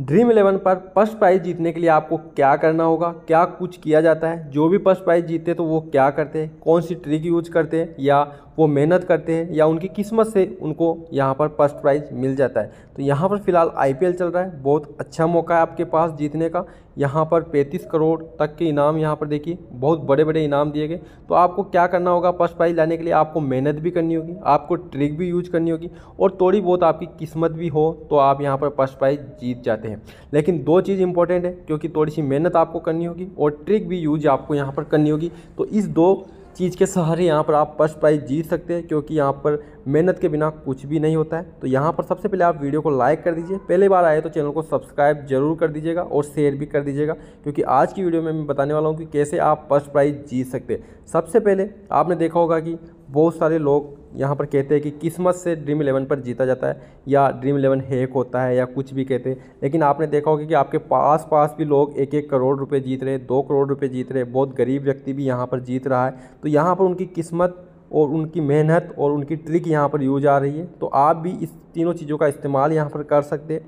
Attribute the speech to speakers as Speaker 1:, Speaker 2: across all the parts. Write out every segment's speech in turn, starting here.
Speaker 1: Dream eleven पर first prize जीतने के लिए आपको क्या करना होगा? क्या कुछ किया जाता है? जो भी फ़र्स्ट प्राइज़ जीतते तो वो क्या करते हैं? कौन सी ट्रिक यूज़ करते हैं? या वो मेहनत करते हैं या उनकी किस्मत से उनको यहाँ पर फ़र्स्ट प्राइज़ मिल जाता है। तो यहाँ पर फ़िलहाल आईपीएल चल रहा है। बहुत अच्छा मौका है आपके पास जीतने का। यहाँ पर पैंतीस करोड़ तक के इनाम यहाँ पर देखिए, बहुत बड़े बड़े इनाम दिए गए। तो आपको क्या करना होगा? फ़र्स्ट प्राइज़ लाने के लिए आपको मेहनत भी करनी होगी, आपको ट्रिक भी यूज़ करनी होगी और थोड़ी बहुत आपकी किस्मत भी हो तो आप यहाँ पर फ़र्स्ट प्राइज़ जीत जाते हैं। लेकिन दो चीज़ इंपॉर्टेंट है, क्योंकि थोड़ी सी मेहनत आपको करनी होगी और ट्रिक भी यूज़ आपको यहाँ पर करनी होगी। तो इस दो चीज़ के सहारे यहाँ पर आप फ़र्स्ट प्राइज़ जीत सकते हैं, क्योंकि यहाँ पर मेहनत के बिना कुछ भी नहीं होता है। तो यहाँ पर सबसे पहले आप वीडियो को लाइक कर दीजिए। पहले बार आए तो चैनल को सब्सक्राइब ज़रूर कर दीजिएगा और शेयर भी कर दीजिएगा, क्योंकि आज की वीडियो में मैं बताने वाला हूँ कि कैसे आप फ़र्स्ट प्राइज़ जीत सकते हैं। सबसे पहले आपने देखा होगा कि बहुत सारे लोग यहाँ पर कहते हैं कि किस्मत से ड्रीम इलेवन पर जीता जाता है या ड्रीम इलेवन हैक होता है या कुछ भी कहते हैं। लेकिन आपने देखा होगा कि आपके पास पास भी लोग एक एक करोड़ रुपए जीत रहे दो करोड़ रुपए जीत रहे बहुत गरीब व्यक्ति भी यहाँ पर जीत रहा है। तो यहाँ पर उनकी किस्मत और उनकी मेहनत और उनकी ट्रिक यहाँ पर यूज़ आ रही है। तो आप भी इस तीनों चीज़ों का इस्तेमाल यहाँ पर कर सकते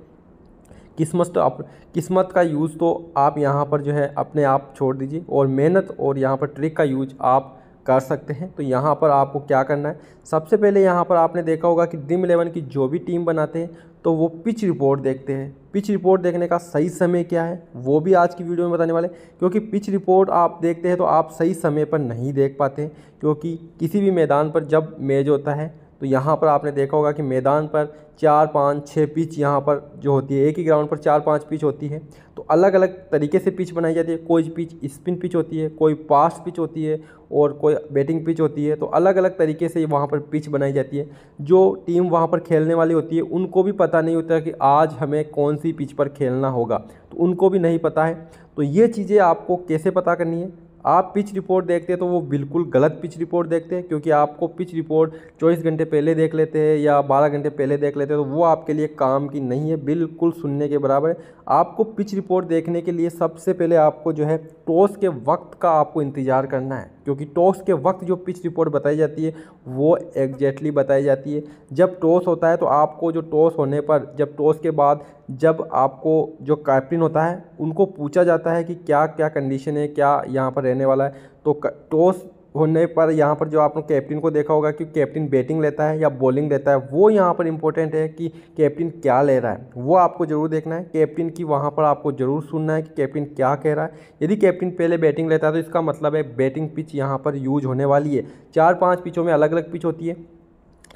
Speaker 1: किस्मत तो आप, किस्मत का यूज़ तो आप यहाँ पर जो है अपने आप छोड़ दीजिए और मेहनत और यहाँ पर ट्रिक का यूज़ आप कर सकते हैं। तो यहाँ पर आपको क्या करना है? सबसे पहले यहाँ पर आपने देखा होगा कि ड्रीम इलेवन की जो भी टीम बनाते हैं तो वो पिच रिपोर्ट देखते हैं। पिच रिपोर्ट देखने का सही समय क्या है? वो भी आज की वीडियो में बताने वाले क्योंकि पिच रिपोर्ट आप देखते हैं तो आप सही समय पर नहीं देख पाते क्योंकि किसी भी मैदान पर जब मैच होता है तो यहाँ पर आपने देखा होगा कि मैदान पर चार, पाँच छः पिच यहाँ पर जो होती है, एक ही ग्राउंड पर चार, पाँच पिच होती है। तो अलग अलग तरीके से पिच बनाई जाती है। कोई पिच स्पिन पिच होती है, कोई पास पिच होती है और कोई बैटिंग पिच होती है। तो अलग अलग तरीके से वहाँ पर पिच बनाई जाती है। जो टीम वहाँ पर खेलने वाली होती है, उनको भी पता नहीं होता कि आज हमें कौन सी पिच पर खेलना होगा। तो उनको भी नहीं पता है। तो ये चीज़ें आपको कैसे पता करनी है? आप पिच रिपोर्ट देखते हैं तो वो बिल्कुल गलत पिच रिपोर्ट देखते हैं, क्योंकि आपको पिच रिपोर्ट चौबीस घंटे पहले देख लेते हैं या बारह घंटे पहले देख लेते हैं तो वो आपके लिए काम की नहीं है, बिल्कुल सुनने के बराबर है। आपको पिच रिपोर्ट देखने के लिए सबसे पहले आपको जो है, टॉस के वक्त का आपको इंतज़ार करना है। क्योंकि टॉस के वक्त जो पिच रिपोर्ट बताई जाती है, वो एग्जैक्टली बताई जाती है। जब टॉस होता है तो आपको जो टॉस होने पर, जब टॉस के बाद, जब आपको जो कैप्टन होता है, उनको पूछा जाता है कि क्या क्या कंडीशन है, क्या यहाँ पर रहने वाला है। तो टॉस होने पर यहाँ पर जो आपने कैप्टन को देखा होगा कि कैप्टन बैटिंग लेता है या बॉलिंग लेता है, वो यहाँ पर इंपॉर्टेंट है कि कैप्टन क्या ले रहा है। वो आपको ज़रूर देखना है। कैप्टन की वहाँ पर आपको ज़रूर सुनना है कि कैप्टन क्या कह रहा है। यदि कैप्टन पहले बैटिंग लेता है तो इसका मतलब है बैटिंग पिच यहाँ पर यूज़ होने वाली है। चार पाँच पिचों में अलग अलग पिच होती है।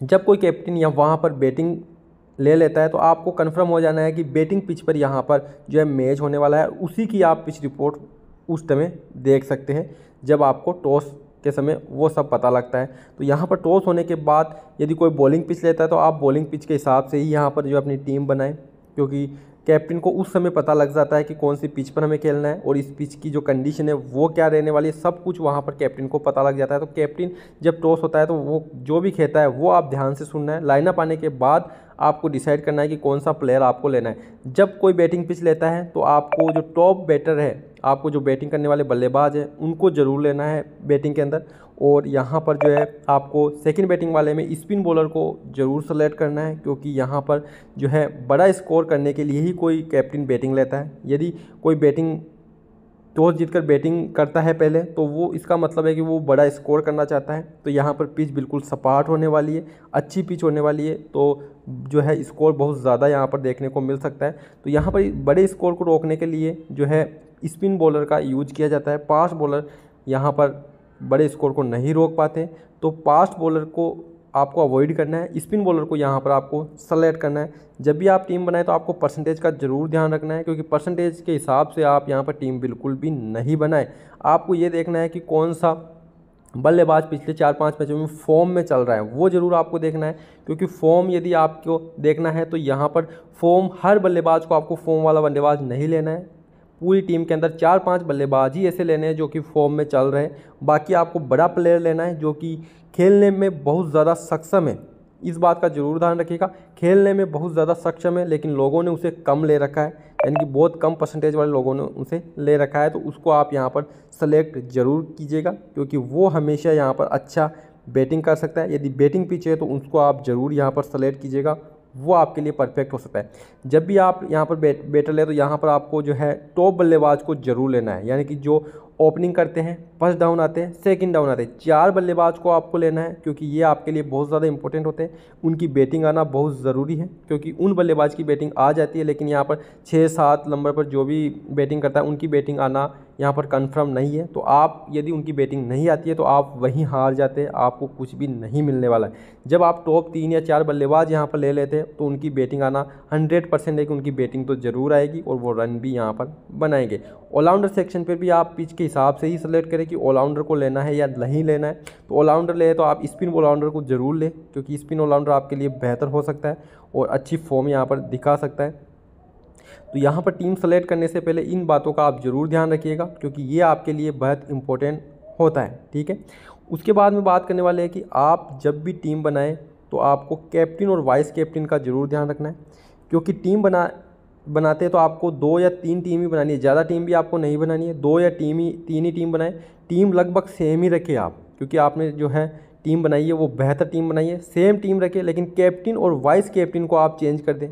Speaker 1: जब कोई कैप्टन या वहाँ पर बैटिंग ले लेता है तो आपको कन्फर्म हो जाना है कि बैटिंग पिच पर यहाँ पर जो है मैच होने वाला है। उसी की आप पिच रिपोर्ट उस समय देख सकते हैं, जब आपको टॉस के समय वो सब पता लगता है। तो यहाँ पर टॉस होने के बाद यदि कोई बॉलिंग पिच लेता है तो आप बॉलिंग पिच के हिसाब से ही यहाँ पर जो अपनी टीम बनाएँ, क्योंकि कैप्टन को उस समय पता लग जाता है कि कौन सी पिच पर हमें खेलना है और इस पिच की जो कंडीशन है, वो क्या रहने वाली है, सब कुछ वहाँ पर कैप्टन को पता लग जाता है। तो कैप्टन जब टॉस होता है तो वो जो भी खेता है, वो आप ध्यान से सुनना है। लाइनअप आने के बाद आपको डिसाइड करना है कि कौन सा प्लेयर आपको लेना है। जब कोई बैटिंग पिच लेता है तो आपको जो टॉप बैटर है आपको जो बैटिंग करने वाले बल्लेबाज हैं, उनको ज़रूर लेना है बैटिंग के अंदर। और यहाँ पर जो है, आपको सेकंड बैटिंग वाले में स्पिन बॉलर को ज़रूर सेलेक्ट करना है, क्योंकि यहाँ पर जो है, बड़ा स्कोर करने के लिए ही कोई कैप्टन बैटिंग लेता है। यदि कोई बैटिंग टॉस जीतकर बैटिंग करता है पहले तो वो इसका मतलब है कि वो बड़ा स्कोर करना चाहता है। तो यहाँ पर पिच बिल्कुल सपाट होने वाली है, अच्छी पिच होने वाली है तो जो है स्कोर बहुत ज़्यादा यहाँ पर देखने को मिल सकता है। तो यहाँ पर बड़े स्कोर को रोकने के लिए जो है स्पिन बॉलर का यूज़ किया जाता है। फास्ट बॉलर यहाँ पर बड़े स्कोर को नहीं रोक पाते। तो फास्ट बॉलर को आपको अवॉइड करना है। स्पिन बॉलर को यहाँ पर आपको सेलेक्ट करना है। जब भी आप टीम बनाएँ तो आपको परसेंटेज का ज़रूर ध्यान रखना है, क्योंकि परसेंटेज के हिसाब से आप यहाँ पर टीम बिल्कुल भी नहीं बनाएँ। आपको ये देखना है कि कौन सा बल्लेबाज पिछले चार पाँच मैचों में फॉर्म में चल रहा है। वो ज़रूर आपको देखना है, क्योंकि फॉर्म यदि आपको देखना है तो यहाँ पर फॉर्म, हर बल्लेबाज को आपको फॉर्म वाला बल्लेबाज नहीं लेना है। पूरी टीम के अंदर चार पाँच बल्लेबाज ही ऐसे लेने हैं जो कि फॉर्म में चल रहे हैं। बाकी आपको बड़ा प्लेयर लेना है जो कि खेलने में बहुत ज़्यादा सक्षम है। इस बात का ज़रूर ध्यान रखिएगा। खेलने में बहुत ज़्यादा सक्षम है, लेकिन लोगों ने उसे कम ले रखा है। यानी कि बहुत कम परसेंटेज वाले लोगों ने उसे ले रखा है। तो उसको आप यहाँ पर सेलेक्ट ज़रूर कीजिएगा, क्योंकि वो हमेशा यहाँ पर अच्छा बैटिंग कर सकता है। यदि बैटिंग पीछे है तो उसको आप ज़रूर यहाँ पर सेलेक्ट कीजिएगा। वो आपके लिए परफेक्ट हो सकता है। जब भी आप यहाँ पर बैटर ले तो यहाँ पर आपको जो है टॉप बल्लेबाज को ज़रूर लेना है। यानी कि जो ओपनिंग करते हैं, फ़र्स्ट डाउन आते हैं, सेकंड डाउन आते हैं। चार बल्लेबाज को आपको लेना है, क्योंकि ये आपके लिए बहुत ज़्यादा इंपॉर्टेंट होते हैं। उनकी बैटिंग आना बहुत ज़रूरी है, क्योंकि उन बल्लेबाज की बैटिंग आ जाती है, लेकिन यहाँ पर छः सात नंबर पर जो भी बैटिंग करता है, उनकी बैटिंग आना यहाँ पर कंफर्म नहीं है। तो आप, यदि उनकी बैटिंग नहीं आती है तो आप वहीं हार जाते हैं, आपको कुछ भी नहीं मिलने वाला है। जब आप टॉप तीन या चार बल्लेबाज यहाँ पर ले लेते हैं तो उनकी बैटिंग आना हंड्रेड परसेंट है कि उनकी बैटिंग तो ज़रूर आएगी, और वो रन भी यहाँ पर बनाएँगे। ऑलराउंडर सेक्शन पर भी आप पिच के हिसाब से ही सेलेक्ट करें कि ऑलराउंडर को लेना है या नहीं लेना है। तो ऑलराउंडर ले तो आप स्पिन ऑलराउंडर को ज़रूर लें, क्योंकि स्पिन ऑलराउंडर आपके लिए बेहतर हो सकता है और अच्छी फॉर्म यहाँ पर दिखा सकता है। तो यहाँ पर टीम सेलेक्ट करने से पहले इन बातों का आप ज़रूर ध्यान रखिएगा, क्योंकि ये आपके लिए बहुत इंपॉर्टेंट होता है, ठीक है? उसके बाद में बात करने वाले हैं कि आप जब भी टीम बनाएँ तो आपको कैप्टन और वाइस कैप्टन का ज़रूर ध्यान रखना है, क्योंकि टीम बना बनाते हैं तो आपको दो या तीन टीम ही बनानी है। ज़्यादा टीम भी आपको नहीं बनानी है, दो या टीम ही, तीन ही टीम बनाएँ। टीम लगभग सेम ही रखें आप, क्योंकि आपने जो है टीम बनाई है, वो बेहतर टीम बनाई है। सेम टीम रखें, लेकिन कैप्टन और वाइस कैप्टन को आप चेंज कर दें।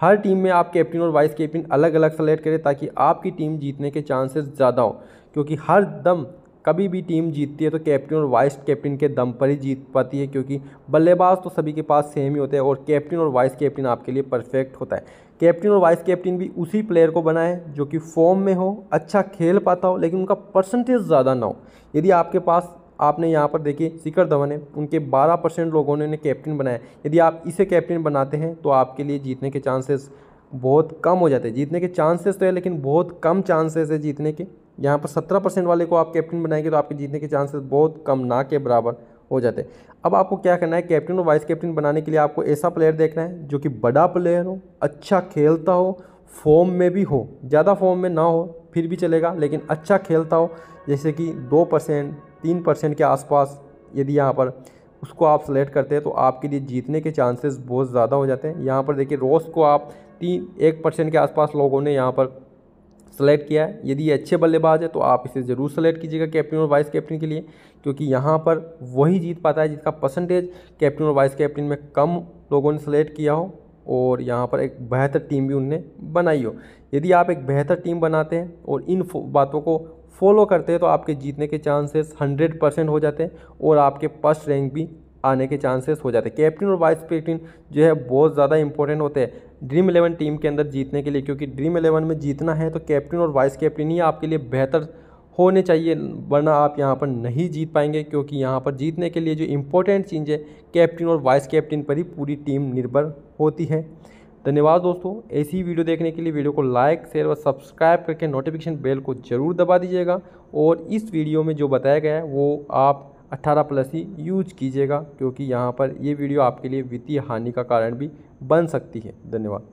Speaker 1: हर टीम में आप कैप्टन और वाइस कैप्टन अलग अलग सेलेक्ट करें, ताकि आपकी टीम जीतने के चांसेस ज़्यादा हो। क्योंकि हर दम कभी भी टीम जीतती है तो कैप्टन और वाइस कैप्टन के दम पर ही जीत पाती है, क्योंकि बल्लेबाज तो सभी के पास सेम ही होते हैं, और कैप्टन और वाइस कैप्टन आपके लिए परफेक्ट होता है। कैप्टन और वाइस कैप्टन भी उसी प्लेयर को बनाए जो कि फॉर्म में हो अच्छा खेल पाता हो, लेकिन उनका परसेंटेज ज़्यादा ना हो। यदि आपके पास, आपने यहाँ पर देखिए, शिखर धवन है, उनके 12 परसेंट लोगों ने उन्हें कैप्टन बनाया यदि आप इसे कैप्टन बनाते हैं तो आपके लिए जीतने के चांसेस बहुत कम हो जाते हैं। जीतने के चांसेस तो है, लेकिन बहुत कम चांसेस है जीतने के। यहाँ पर सत्रह परसेंट वाले को आप कैप्टन बनाएँगे तो आपके जीतने के चांसेस बहुत कम, ना के बराबर। हो जाते हैं। अब आपको क्या करना है कैप्टन और वाइस कैप्टन बनाने के लिए आपको ऐसा प्लेयर देखना है जो कि बड़ा प्लेयर हो अच्छा खेलता हो फॉर्म में भी हो, ज़्यादा फॉर्म में ना हो, फिर भी चलेगा, लेकिन अच्छा खेलता हो, जैसे कि दो परसेंट, तीन परसेंट के आसपास यदि यहाँ पर उसको आप सेलेक्ट करते हैं तो आपके लिए जीतने के चांसेस बहुत ज़्यादा हो जाते हैं। यहाँ पर देखिए रोज़ को आप तीन, एक परसेंट के आसपास लोगों ने यहाँ पर सेलेक्ट किया है। यदि ये अच्छे बल्लेबाज है तो आप इसे ज़रूर सेलेक्ट कीजिएगा कैप्टन और वाइस कैप्टन के लिए, क्योंकि यहाँ पर वही जीत पाता है जिसका परसेंटेज कैप्टन और वाइस कैप्टन में कम लोगों ने सेलेक्ट किया हो, और यहाँ पर एक बेहतर टीम भी उनने बनाई हो। यदि आप एक बेहतर टीम बनाते हैं और इन बातों को फॉलो करते हैं तो आपके जीतने के चांसेस हंड्रेड परसेंट हो जाते हैं, और आपके फ़र्स्ट रैंक भी आने के चांसेस हो जाते हैं। कैप्टन और वाइस कैप्टन जो है, बहुत ज़्यादा इंपॉर्टेंट होते हैं ड्रीम इलेवन टीम के अंदर जीतने के लिए, क्योंकि ड्रीम इलेवन में जीतना है तो कैप्टन और वाइस कैप्टन ही आपके लिए बेहतर होने चाहिए, वरना आप यहाँ पर नहीं जीत पाएँगे, क्योंकि यहाँ पर जीतने के लिए जो इम्पोर्टेंट चीज़ है, कैप्टन और वाइस कैप्टन पर ही पूरी टीम निर्भर होती है। धन्यवाद दोस्तों, ऐसी वीडियो देखने के लिए वीडियो को लाइक शेयर और सब्सक्राइब करके नोटिफिकेशन बेल को ज़रूर दबा दीजिएगा, और इस वीडियो में जो बताया गया है, वो आप 18 प्लस ही यूज़ कीजिएगा, क्योंकि यहाँ पर ये वीडियो आपके लिए वित्तीय हानि का कारण भी बन सकती है। धन्यवाद।